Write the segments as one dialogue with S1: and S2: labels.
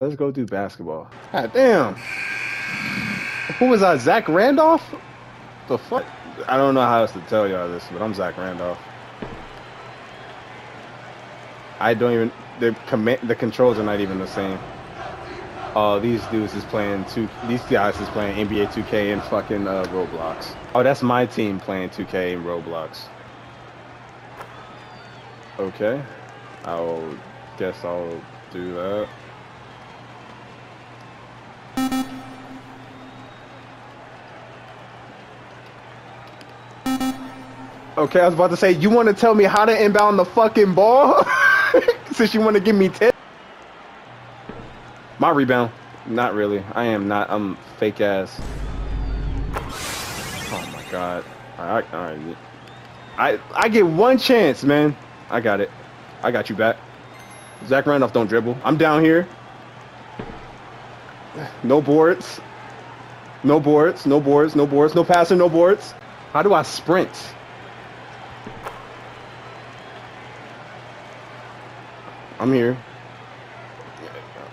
S1: Let's go do basketball. God damn. Who was that? Zach Randolph? The fuck? I don't know how else to tell y'all this, but I'm Zach Randolph. I don't even. The command, the controls are not even the same. Oh, these dudes is playing two. These guys is playing NBA 2K and fucking uh, Roblox. Oh, that's my team playing 2K and Roblox. Okay, I'll guess I'll do that. Okay, I was about to say, you want to tell me how to inbound the fucking ball? Since you want to give me tips? My rebound. Not really. I am not. I'm fake ass. Oh my god. Alright, alright. I I get one chance, man. I got it. I got you back. Zach Randolph don't dribble. I'm down here. No boards. No boards. No boards. No boards. No passing. No boards. How do I sprint? I'm here.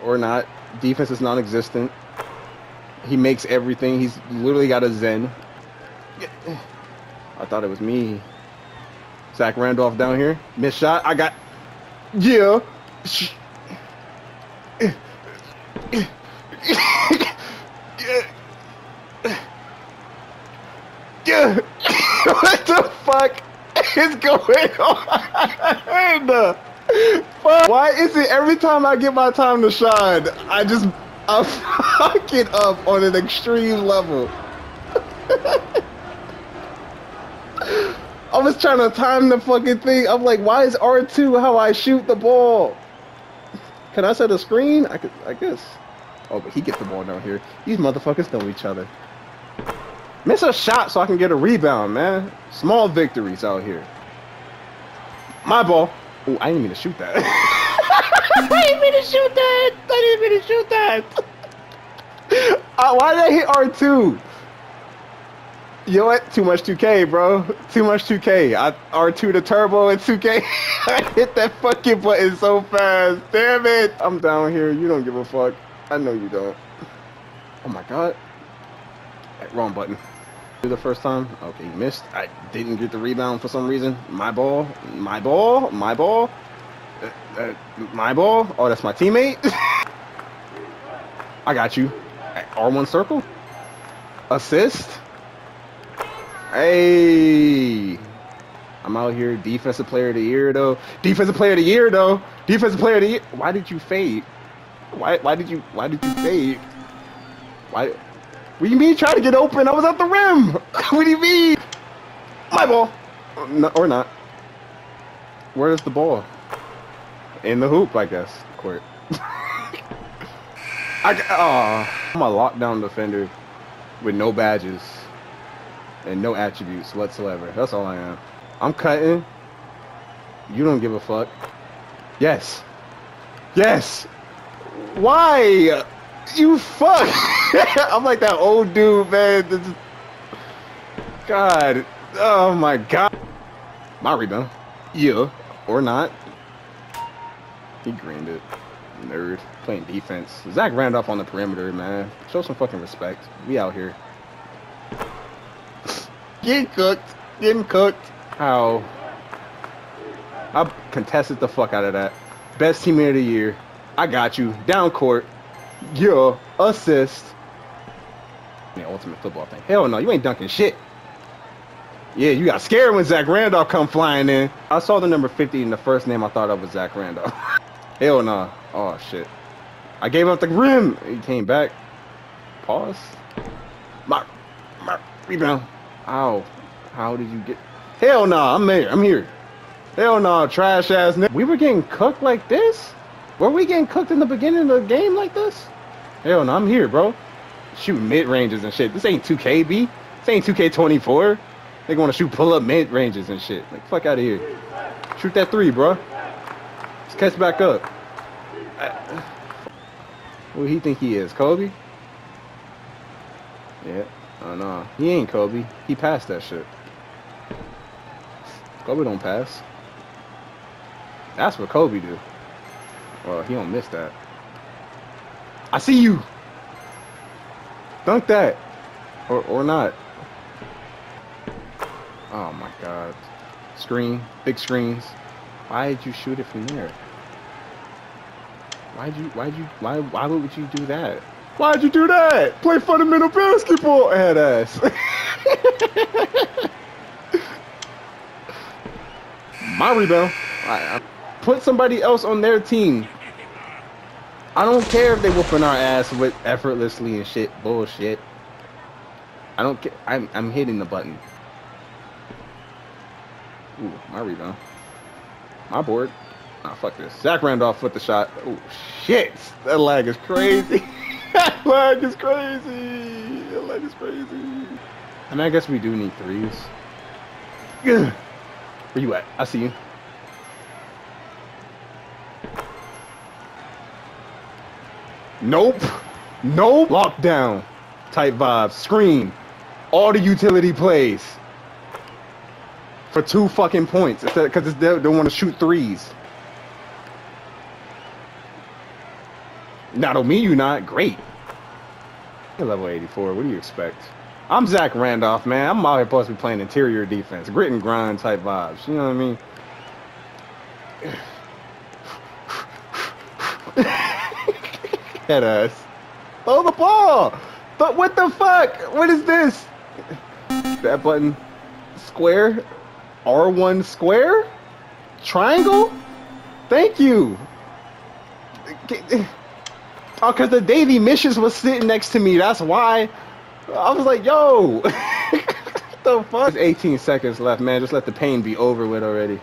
S1: Or not. Defense is non-existent. He makes everything. He's literally got a zen. I thought it was me. Zach Randolph down here. Missed shot. I got. Yeah. Yeah. what the fuck is going on? Why is it every time I get my time to shine, I just I fuck it up on an extreme level? I was trying to time the fucking thing. I'm like, why is R2 how I shoot the ball? Can I set a screen? I could, I guess. Oh, but he gets the ball down here. These motherfuckers know each other. Miss a shot so I can get a rebound, man. Small victories out here. My ball. Oh, I didn't mean to shoot that. I didn't mean to shoot that. I didn't mean to shoot that. uh, why did I hit R2? You know what? Too much 2K, bro. Too much 2K. I, R2 the turbo and 2K. I hit that fucking button so fast. Damn it. I'm down here. You don't give a fuck. I know you don't. Oh my god. Wrong button the first time. Okay, missed. I didn't get the rebound for some reason. My ball. My ball. My ball. Uh, uh, my ball. Oh, that's my teammate. I got you. R1 circle. Assist. Hey. I'm out here. Defensive player of the year, though. Defensive player of the year, though. Defensive player of the year. Why did you fade? Why? Why did you? Why did you fade? Why? What do you mean trying to get open? I was at the rim. what do you mean? My ball. Mm, no, or not. Where's the ball? In the hoop, I guess. Court. I, oh, I'm a lockdown defender with no badges and no attributes whatsoever. That's all I am. I'm cutting. You don't give a fuck. Yes. Yes. Why? You fuck. I'm like that old dude, man. God. Oh my god. My rebound. Yeah. Or not. He greened it. Nerd. Playing defense. Zach Randolph on the perimeter, man. Show some fucking respect. We out here. Getting cooked. Getting cooked. How? I contested the fuck out of that. Best teammate of the year. I got you. Down court. Yeah. Assist. The ultimate football thing. Hell no, you ain't dunking shit. Yeah, you got scared when Zach Randolph come flying in. I saw the number 50 in the first name I thought of was Zach Randolph. Hell no. Oh shit. I gave up the rim. He came back. Pause. My, my rebound. Ow. How did you get? Hell no. I'm here. I'm here. Hell no. Trash ass. We were getting cooked like this. Were we getting cooked in the beginning of the game like this? Hell no. I'm here, bro shoot mid ranges and shit. This ain't 2K, B. This ain't 2K24. They want to shoot pull up mid ranges and shit. Like, fuck out of here. Shoot that three, bro. Let's catch back up. Who he think he is? Kobe? Yeah. Oh, no. He ain't Kobe. He passed that shit. Kobe don't pass. That's what Kobe do. Well, he don't miss that. I see you. Dunk that. Or, or not. Oh my god. Screen. Big screens. Why did you shoot it from there? Why'd you, why'd you, why, why would you do that? Why'd you do that? Play fundamental basketball, head ass. My rebound. I, I put somebody else on their team. I don't care if they whooping our ass with effortlessly and shit bullshit. I don't care. I'm I'm hitting the button. Ooh, my rebound. My board. Ah, oh, fuck this. Zach Randolph with the shot. Oh shit, that lag is crazy. that lag is crazy. That lag is crazy. I mean, I guess we do need threes. Where you at? I see you. Nope. Nope. Lockdown. Type vibes. Screen. All the utility plays. For two fucking points. Because they don't want to shoot threes. Not on me, you not. Great. You're level 84. What do you expect? I'm Zach Randolph, man. I'm out here supposed to be playing interior defense. Grit and grind type vibes. You know what I mean? At us. Throw the ball! But what the fuck? What is this? That button. Square? R1 square? Triangle? Thank you! Oh, because the Davy Missions was sitting next to me. That's why. I was like, yo! the fuck? There's 18 seconds left, man. Just let the pain be over with already.